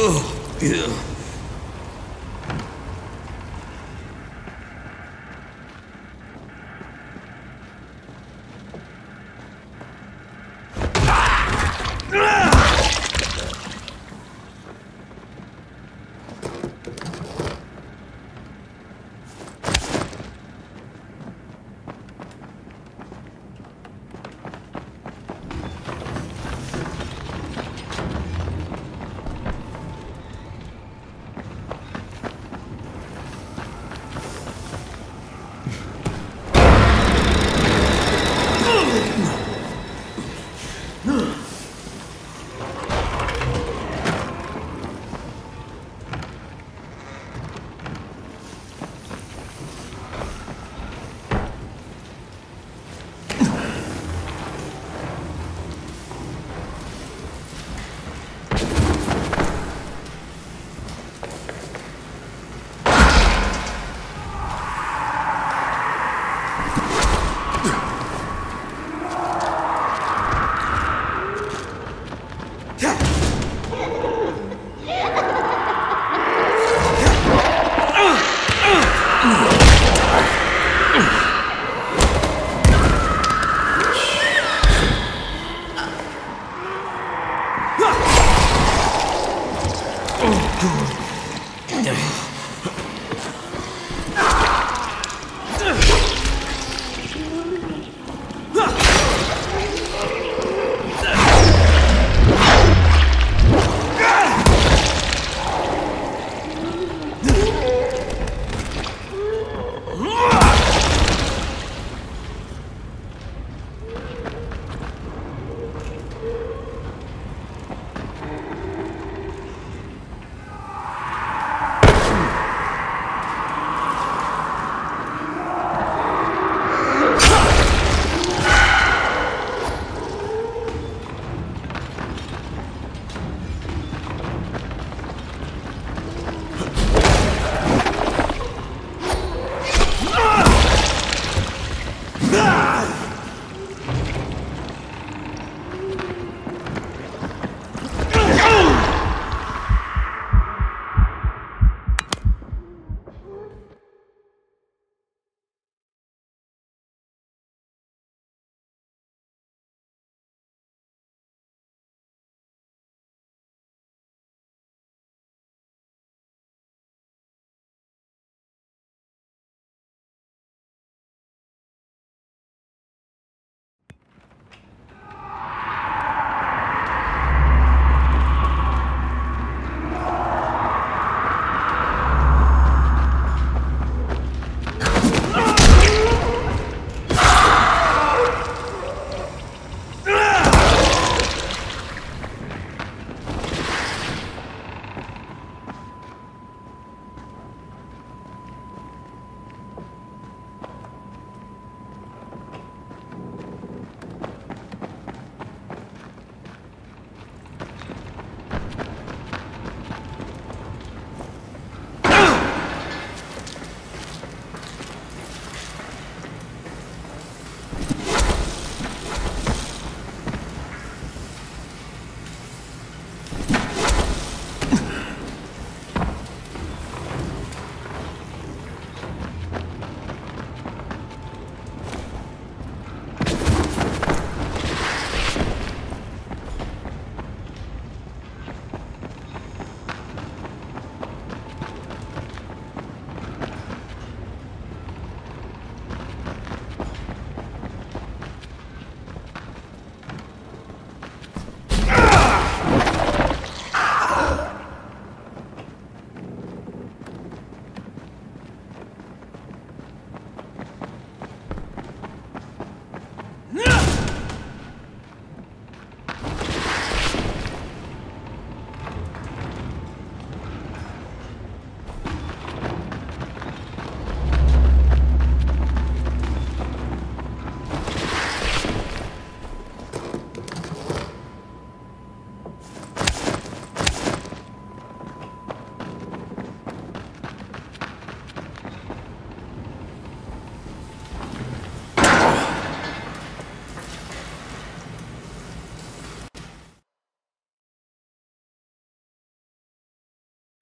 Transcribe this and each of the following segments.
Oh, Ugh.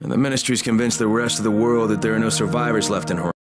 And the ministry's convinced the rest of the world that there are no survivors left in Horizon.